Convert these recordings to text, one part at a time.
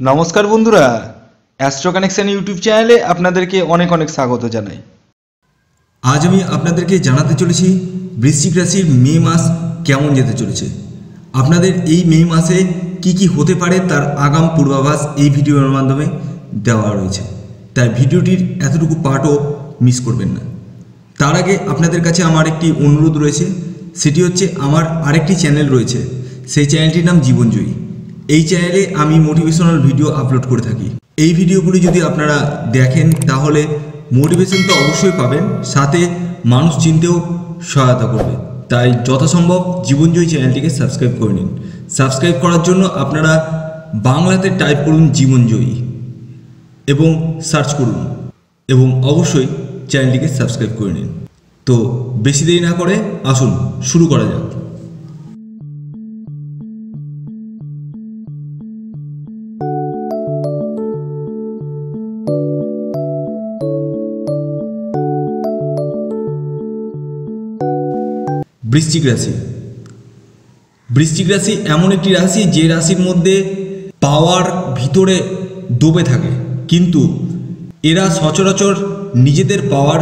নমস্কার বন্ধুরা astro connection YouTube চ্যানেলে আপনাদেরকে অনেক অনেক স্বাগত জানাই। আজ আমি আপনাদেরকে জানাতে চলেছি বৃশ্চিক রাশির মে মাস কেমন যেতে চলেছে। আপনাদের এই মে মাসে কি কি হতে পারে তার আগাম পূর্বাভাস এই ভিডিওর মাধ্যমে দেওয়া রয়েছে। তাই ভিডিওটির এতটুকু পার্টও মিস করবেন না। তার আগে আপনাদের কাছে আমার একটি অনুরোধ রয়েছে, সেটি হচ্ছে আমার আরেকটি চ্যানেল রয়েছে, সেই চ্যানেলটির নাম জীবনজয়ী। এই চ্যানেলে আমি মোটিভেশনাল ভিডিও আপলোড করে থাকি। এই ভিডিওগুলি যদি আপনারা দেখেন, তাহলে মোটিভেশন তো অবশ্যই পাবেন, সাথে মানুষ চিনতেও সহায়তা করবে। তাই যথাসম্ভব জীবনজয়ী চ্যানেলটিকে সাবস্ক্রাইব করে নিন। সাবস্ক্রাইব করার জন্য আপনারা বাংলাতে টাইপ করুন জীবনজয়ী এবং সার্চ করুন এবং অবশ্যই চ্যানেলটিকে সাবস্ক্রাইব করে নিন। তো বেশি দেরি না করে আসুন, শুরু করা যাক। বৃশ্চিক রাশি। বৃশ্চিক রাশি এমন একটি রাশি যে রাশির মধ্যে পাওয়ার ভিতরে ডুবে থাকে। কিন্তু এরা সচরাচর নিজেদের পাওয়ার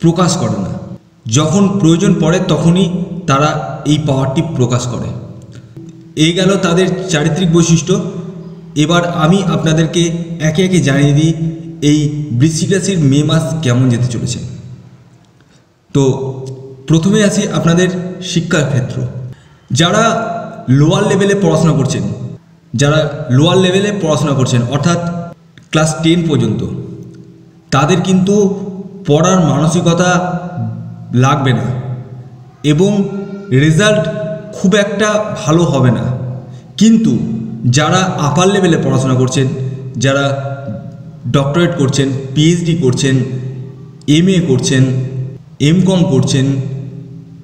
প্রকাশ করে না। যখন প্রয়োজন পড়ে তখনই তারা এই পাওয়ারটি প্রকাশ করে। এই গেল তাদের চারিত্রিক বৈশিষ্ট্য। এবার আমি আপনাদেরকে একে একে জানিয়ে দিই, এই বৃশ্চিক রাশির মে মাস কেমন যেতে চলেছে। তো প্রথমে আসি আপনাদের শিক্ষার ক্ষেত্র। যারা লোয়ার লেভেলে পড়াশোনা করছেন, যারা লোয়ার লেভেলে পড়াশোনা করছেন, অর্থাৎ ক্লাস টেন পর্যন্ত, তাদের কিন্তু পড়ার মানসিকতা লাগবে না এবং রেজাল্ট খুব একটা ভালো হবে না। কিন্তু যারা আপার লেভেলে পড়াশোনা করছেন, যারা ডক্টরেট করছেন পিএইচডি করছেন এমএ করছেন এমকম করছেন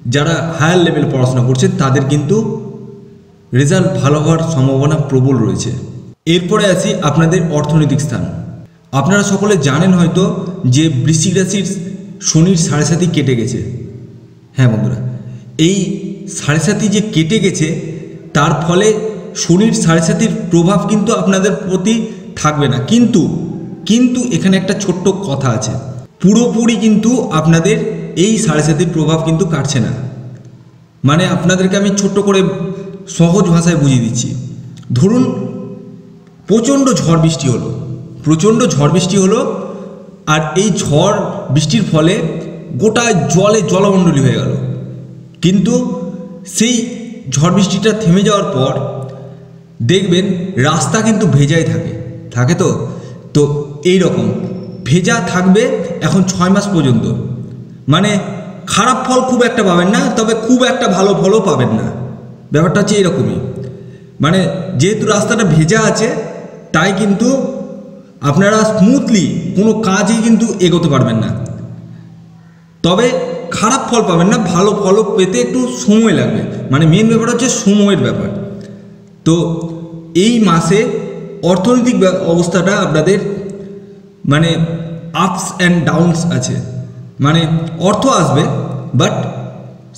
যারা হায়ার লেভেল পড়াশোনা করছেন তাদের কিন্তু রেজাল্ট ভালো হওয়ার সম্ভাবনা প্রবল রয়েছে। এরপরে আসি আপনাদের অর্থনৈতিক স্থান। আপনারা সকলে জানেন হয়তো যে বৃশ্চিক রাশির শনির সাড়ে সাতি কেটে গেছে। হ্যাঁ বন্ধুরা, এই সাড়ে সাতি যে কেটে গেছে, তার ফলে শনির সাড়ে সাতির প্রভাব কিন্তু আপনাদের প্রতি থাকবে না। কিন্তু কিন্তু এখানে একটা ছোট্ট কথা আছে। পুরোপুরি কিন্তু আপনাদের এই সাড়ে সাতির প্রভাব কিন্তু কাটছে না। মানে আপনাদেরকে আমি ছোট্ট করে সহজ ভাষায় বুঝিয়ে দিচ্ছি। ধরুন, প্রচণ্ড ঝড় বৃষ্টি হলো। প্রচণ্ড ঝড় বৃষ্টি হলো আর এই ঝড় বৃষ্টির ফলে গোটা জলে জলমণ্ডলী হয়ে গেল। কিন্তু সেই ঝড় বৃষ্টিটা থেমে যাওয়ার পর দেখবেন রাস্তা কিন্তু ভেজাই থাকে। থাকে তো? তো এই রকম। ভেজা থাকবে এখন ছয় মাস পর্যন্ত। মানে খারাপ ফল খুব একটা পাবেন না, তবে খুব একটা ভালো ফলও পাবেন না। ব্যাপারটা হচ্ছে এরকমই। মানে যেহেতু রাস্তাটা ভেজা আছে, তাই কিন্তু আপনারা স্মুথলি কোনো কাজই কিন্তু এগোতে পারবেন না। তবে খারাপ ফল পাবেন না, ভালো ফলও পেতে একটু সময় লাগবে। মানে মেন ব্যাপার হচ্ছে সময়ের ব্যাপার। তো এই মাসে অর্থনৈতিক অবস্থাটা আপনাদের মানে আপস অ্যান্ড ডাউনস আছে। মানে অর্থ আসবে বাট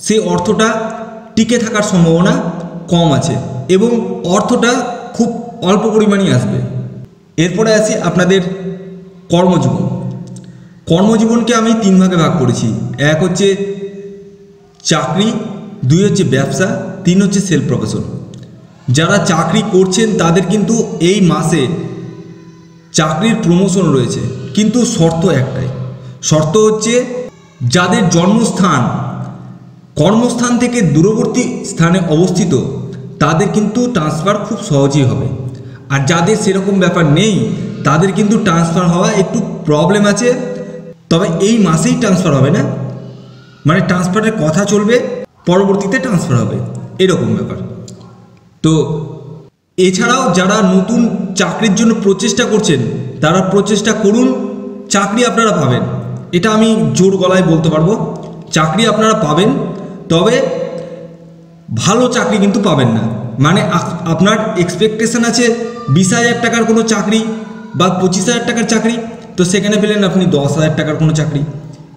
সেই অর্থটা টিকে থাকার সম্ভাবনা কম আছে এবং অর্থটা খুব অল্প পরিমাণই আসবে। এরপরে আসি আপনাদের কর্মজীবন। কর্মজীবনকে আমি তিন ভাগে ভাগ করেছি। এক হচ্ছে চাকরি, দুই হচ্ছে ব্যবসা, তিন হচ্ছে সেলফ প্রফেশন যারা চাকরি করছেন তাদের কিন্তু এই মাসে চাকরির প্রমোশন রয়েছে, কিন্তু শর্ত একটাই শর্ত হচ্ছে যাদের জন্মস্থান, কর্মস্থান থেকে দূরবর্তী স্থানে অবস্থিত, তাদের কিন্তু ট্রান্সফার খুব সহজেই হবে। আর যাদের সেরকম ব্যাপার নেই, তাদের কিন্তু ট্রান্সফার হওয়া একটু প্রবলেম আছে। তবে এই মাসেই ট্রান্সফার হবে না? মানে ট্রান্সফারের কথা চলবে, পরবর্তীতে ট্রান্সফার হবে। এরকম ব্যাপার। তো এছাড়াও যারা নতুন চাকরির জন্য প্রচেষ্টা করছেন, তারা প্রচেষ্টা করুন, চাকরি আপনারা পাবেন। এটা আমি জোর গলায় বলতে পারব। চাকরি আপনারা পাবেন, তবে ভালো চাকরি কিন্তু পাবেন না। মানে আপনার এক্সপেকটেশন আছে বিশ হাজার টাকার কোনো চাকরি বা পঁচিশ হাজার টাকার চাকরি, তো সেখানে পেলেন আপনি দশ হাজার টাকার কোনো চাকরি।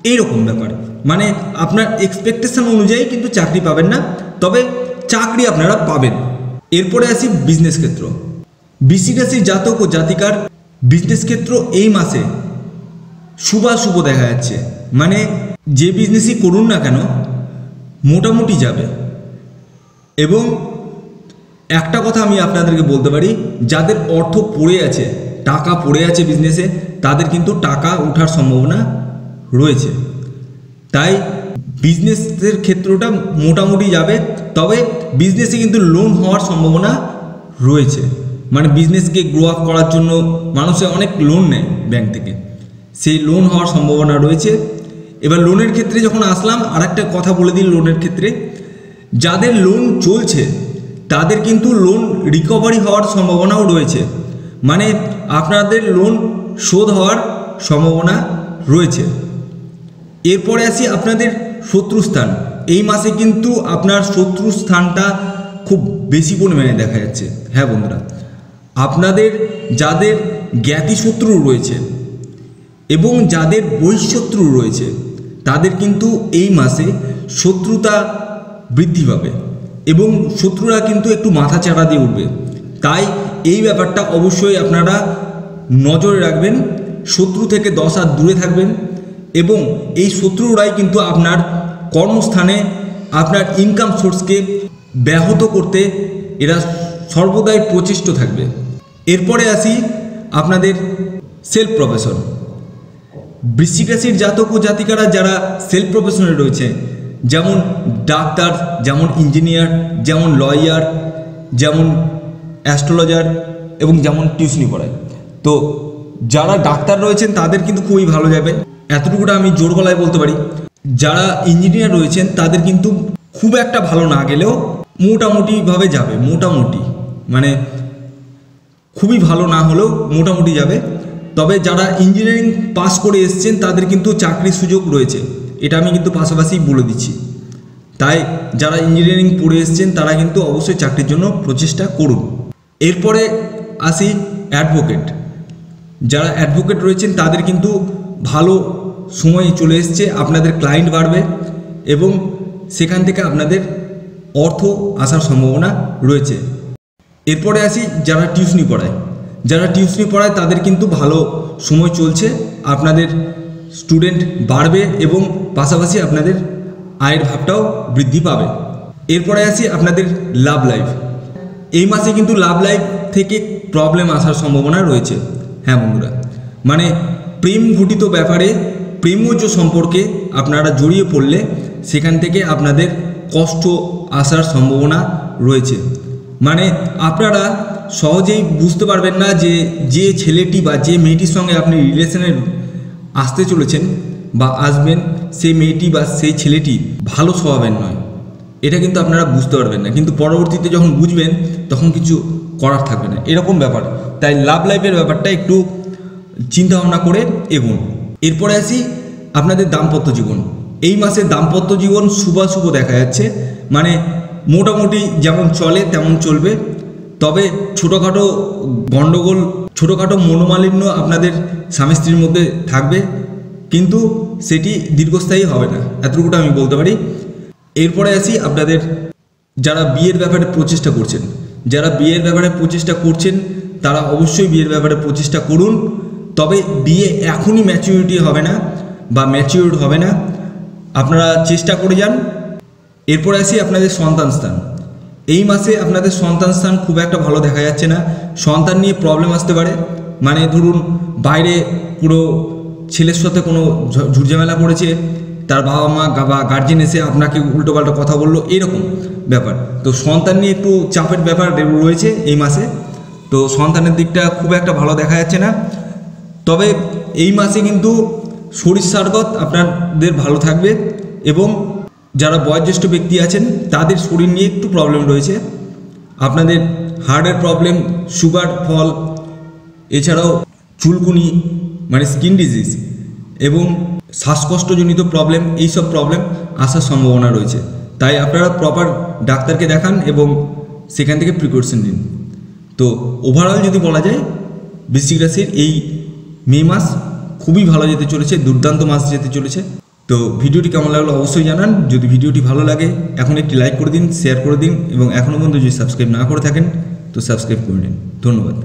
এইরকম ব্যাপার। মানে আপনার এক্সপেকটেশন অনুযায়ী কিন্তু চাকরি পাবেন না, তবে চাকরি আপনারা পাবেন। এরপরে আসি বিজনেস ক্ষেত্র। বৃশ্চিক জাতক ও জাতিকার বিজনেস ক্ষেত্র এই মাসে শুভাশুভ দেখা যাচ্ছে। মানে যে বিজনেসই করুন না কেন, মোটামুটি যাবে। এবং একটা কথা আমি আপনাদেরকে বলতে পারি, যাদের অর্থ পড়ে আছে, টাকা পড়ে আছে বিজনেসে তাদের কিন্তু টাকা ওঠার সম্ভাবনা রয়েছে। তাই বিজনেসের ক্ষেত্রটা মোটামুটি যাবে, তবে বিজনেসে কিন্তু লোন হওয়ার সম্ভাবনা রয়েছে। মানে বিজনেসকে গ্রো আপ করার জন্য মানুষে অনেক লোন নেয় ব্যাংক থেকে। সেই লোন হওয়ার সম্ভাবনা রয়েছে। এবার লোনের ক্ষেত্রে যখন আসলাম আর একটা কথা বলে দিই লোনের ক্ষেত্রে। যাদের লোন চলছে, তাদের কিন্তু লোন রিকভারি হওয়ার সম্ভাবনাও রয়েছে। মানে আপনাদের লোন শোধ হওয়ার সম্ভাবনা রয়েছে। এরপরে আসি আপনাদের শত্রুস্থান এই মাসে কিন্তু আপনার শত্রু স্থানটা খুব বেশি পরিমাণে দেখা যাচ্ছে। হ্যাঁ বন্ধুরা, আপনাদের যাদের জ্ঞাতি শত্রু রয়েছে এবং যাদের বহিঃশত্রু রয়েছে, তাদের কিন্তু এই মাসে শত্রুতা বৃদ্ধি পাবে এবং শত্রুরা কিন্তু একটু মাথা চাড়া দিয়ে উঠবে। তাই এই ব্যাপারটা অবশ্যই আপনারা নজরে রাখবেন, শত্রু থেকে দশ হাত দূরে থাকবেন এবং এই শত্রুরাই কিন্তু আপনার কর্মস্থানে আপনার ইনকাম সোর্সকে ব্যাহত করতে এরা সর্বদাই প্রচেষ্ট থাকবে। এরপরে আসি আপনাদের সেলফ প্রফেশন বৃশ্চিক রাশির জাতক ও জাতিকারা যারা সেলফ প্রফেশনাল রয়েছে, যেমন ডাক্তার, যেমন ইঞ্জিনিয়ার যেমন লয়ার যেমন অ্যাস্ট্রোলজার এবং যেমন টিউশনি পড়ায়। তো যারা ডাক্তার রয়েছেন, তাদের কিন্তু খুবই ভালো যাবে। এতটুকুটা আমি জোর গলায় বলতে পারি। যারা ইঞ্জিনিয়ার রয়েছেন, তাদের কিন্তু খুব একটা ভালো না গেলেও মোটামুটিভাবে যাবে, মোটামুটি। মানে খুবই ভালো না হলেও মোটামুটি যাবে। তবে যারা ইঞ্জিনিয়ারিং পাস করে এসছেন, তাদের কিন্তু চাকরির সুযোগ রয়েছে। এটা আমি কিন্তু পাশাপাশি বলে দিচ্ছি। তাই যারা ইঞ্জিনিয়ারিং পড়ে এসছেন, তারা কিন্তু অবশ্যই চাকরির জন্য প্রচেষ্টা করুন। এরপরে আসি অ্যাডভোকেট যারা অ্যাডভোকেট রয়েছেন, তাদের কিন্তু ভালো সময় চলে এসছে, আপনাদের ক্লায়েন্ট বাড়বে এবং সেখান থেকে আপনাদের অর্থ আসার সম্ভাবনা রয়েছে। এরপরে আসি যারা টিউশনি পড়ায়। যারা টিউশনি পড়ায় তাদের কিন্তু ভালো সময় চলছে, আপনাদের স্টুডেন্ট বাড়বে এবং পাশাপাশি আপনাদের আয়ের ভাবটাও বৃদ্ধি পাবে। এরপরে আসি আপনাদের লাভ লাইফ। এই মাসে কিন্তু লাভ লাইফ থেকে প্রবলেম আসার সম্ভাবনা রয়েছে। হ্যাঁ বন্ধুরা মানে প্রেম ঘটিত ব্যাপারে, প্রেমজ সম্পর্কে আপনারা জড়িয়ে পড়লে সেখান থেকে আপনাদের কষ্ট আসার সম্ভাবনা রয়েছে। মানে আপনারা সহজেই বুঝতে পারবেন না যে যে ছেলেটি বা যে মেয়েটির সঙ্গে আপনি রিলেশনে আসতে চলেছেন বা আসবেন সেই মেয়েটি বা সেই ছেলেটি ভালো স্বভাবের নয়। এটা কিন্তু আপনারা বুঝতে পারবেন না। কিন্তু পরবর্তীতে যখন বুঝবেন, তখন কিছু করার থাকবে না। এরকম ব্যাপার। তাই লাভ লাইফের ব্যাপারটা একটু চিন্তা ভাবনা করে এগুন। এরপরে আসি আপনাদের দাম্পত্য জীবন। এই মাসে দাম্পত্য জীবন শুভাশুভ দেখা যাচ্ছে। মানে মোটামুটি যেমন চলে, তেমন চলবে। তবে ছোটোখাটো গণ্ডগোল ছোটোখাটো মনোমালিন্য আপনাদের স্বামী স্ত্রীর মধ্যে থাকবে, কিন্তু সেটি দীর্ঘস্থায়ী হবে না। এতটুকুটা আমি বলতে পারি। এরপরে আসি আপনাদের যারা বিয়ের ব্যাপারে প্রচেষ্টা করছেন। যারা বিয়ের ব্যাপারে প্রচেষ্টা করছেন, তারা অবশ্যই বিয়ের ব্যাপারে প্রচেষ্টা করুন। তবে বিয়ে এখনই ম্যাচিউরিটি হবে না বা ম্যাচিউরড হবে না। আপনারা চেষ্টা করে যান। এরপরে আসি আপনাদের সন্তান স্থান। এই মাসে আপনাদের সন্তান স্থান খুব একটা ভালো দেখা যাচ্ছে না। সন্তান নিয়ে প্রবলেম আসতে পারে। মানে ধরুন, বাইরে পুরো ছেলের সাথে কোনো ঝুরঝামেলা পড়েছে, তার বাবা মা বা গার্জেন এসে আপনাকে উল্টোপাল্টা কথা বলল, এরকম ব্যাপার। তো সন্তান নিয়ে একটু চাপের ব্যাপার রয়েছে এই মাসে। তো সন্তানের দিকটা খুব একটা ভালো দেখা যাচ্ছে না। তবে এই মাসে কিন্তু শরীর সার্গত আপনাদের ভালো থাকবে এবং যারা বয়োজ্যেষ্ঠ ব্যক্তি আছেন, তাদের শরীর নিয়ে একটু প্রবলেম রয়েছে। আপনাদের হার্টের প্রবলেম সুগার ফল এছাড়াও চুলকুনি মানে স্কিন ডিজিজ এবং শ্বাসকষ্টজনিত প্রবলেম এইসব প্রবলেম আসার সম্ভাবনা রয়েছে। তাই আপনারা প্রপার ডাক্তারকে দেখান এবং সেখান থেকে প্রিকশন নিন। তো ওভারঅল যদি বলা যায়, বৃশ্চিক রাশির এই মে মাস খুবই ভালো যেতে চলেছে, দুর্দান্ত মাস যেতে চলেছে। তো ভিডিওটি কেমন লাগল অবশ্যই জানান। যদি ভিডিওটি ভালো লাগে, এখন একটি লাইক করে দিন শেয়ার করে দিন, এবং এখনও পর্যন্ত যদি সাবস্ক্রাইব না করে থাকেন, তো সাবস্ক্রাইব করে নিন। ধন্যবাদ।